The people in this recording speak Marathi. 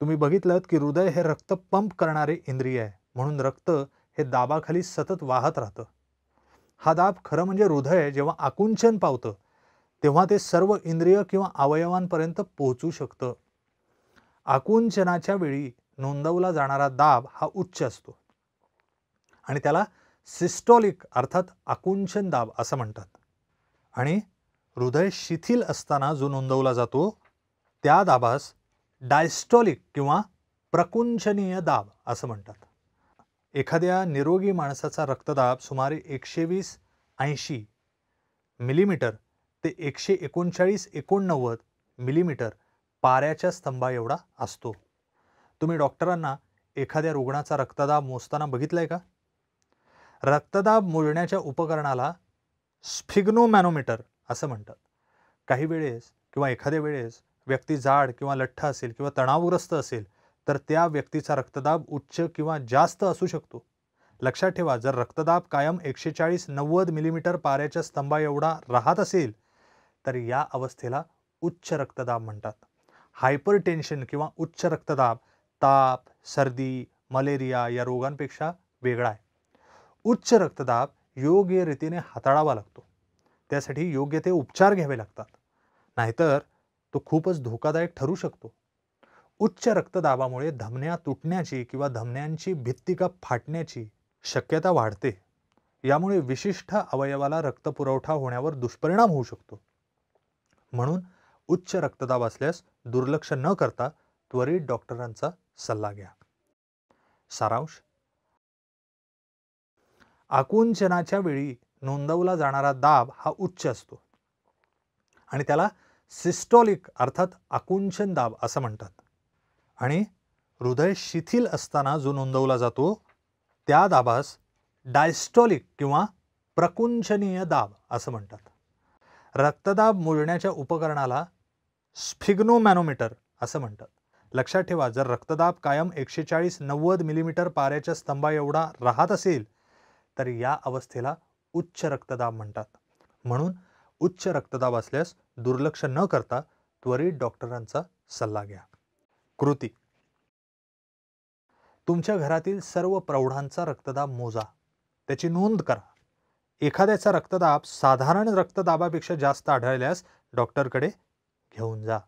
तुम्ही बघितलं की हृदय हे रक्त पंप करणारे इंद्रिय आहे. म्हणून रक्त हे दाबाखाली सतत वाहत राहतं. हा दाब खरं म्हणजे हृदय जेव्हा आकुंचन पावतं तेव्हा ते सर्व इंद्रिय किंवा अवयवांपर्यंत पोहोचू शकतं. आकुंचनाच्या वेळी नोंदवला जाणारा दाब हा उच्च असतो. आणि त्याला सिस्टॉलिक अर्थात आकुंचन दाब असं म्हणतात. आणि हृदय शिथिल असताना जो नोंदवला जातो त्या दाबास डायस्टॉलिक किंवा प्रकुंचनीय दाब असं म्हणतात. एखाद्या निरोगी माणसाचा रक्तदाब सुमारे एकशे वीस ऐंशी मिलीमीटर ते एकशे एकोणचाळीस एकोणनव्वद मिलीमीटर पाऱ्याच्या स्तंभा एवढा असतो. तुम्ही डॉक्टरांना एखाद्या रुग्णाचा रक्तदाब मोजताना बघितलंय का? रक्तदाब मोजण्याच्या उपकरणाला स्फिग्नोमॅनोमीटर असं म्हणतात. काही वेळेस किंवा एखाद्या वेळेस व्यक्ती जाड किंवा लठ्ठ असेल किंवा तणावग्रस्त असेल तर त्या व्यक्तीचा रक्तदाब उच्च किंवा जास्त असू शकतो. लक्षात ठेवा जर रक्तदाब कायम एकशे चाळीस नव्वद मिलीमीटर पाऱ्याच्या स्तंभा एवढा राहत असेल तर या अवस्थेला उच्च रक्तदाब म्हणतात. हायपर टेन्शन किंवा उच्च रक्तदाब ताप सर्दी मलेरिया या रोगांपेक्षा वेगळा आहे. उच्च रक्तदाब योग्य रीतीने हाताळावा लागतो. त्यासाठी योग्य ते उपचार घ्यावे लागतात. नाहीतर तो खूपच धोकादायक ठरू शकतो. उच्च रक्तदाबामुळे धमन्या तुटण्याची किंवा धमन्यांची भित्तिका फाटण्याची शक्यता वाढते. यामुळे विशिष्ट अवयवाला रक्तपुरवठा होण्यावर दुष्परिणाम होऊ शकतो. म्हणून उच्च रक्तदाब असल्यास दुर्लक्ष न करता त्वरित डॉक्टरांचा सल्ला घ्या. सारांश. आकुंचनाच्या वेळी नोंदवला जाणारा दाब हा उच्च असतो. आणि त्याला सिस्टॉलिक अर्थात आकुंचन दाब असं म्हणतात. आणि हृदय शिथिल असताना जो नोंदवला जातो त्या दाबास डायस्टॉलिक किंवा प्रकुंचनीय दाब असं म्हणतात. रक्तदाब मोजण्याच्या उपकरणाला स्फिग्नोमॅनोमीटर असं म्हणतात. लक्षात ठेवा जर रक्तदाब कायम एकशे चाळीस नव्वद मिलीमीटर पाऱ्याच्या स्तंभा एवढा राहत असेल तर या अवस्थेला उच्च रक्तदाब म्हणतात. म्हणून उच्च रक्तदाब असल्यास दुर्लक्ष न करता त्वरित डॉक्टरांचा सल्ला घ्या. कृती. तुमच्या घरातील सर्व प्रौढांचा रक्तदाब मोजा. त्याची नोंद करा. एखाद्याचा रक्तदाब साधारण रक्तदाबापेक्षा जास्त आढळल्यास डॉक्टरकडे घेऊन जा.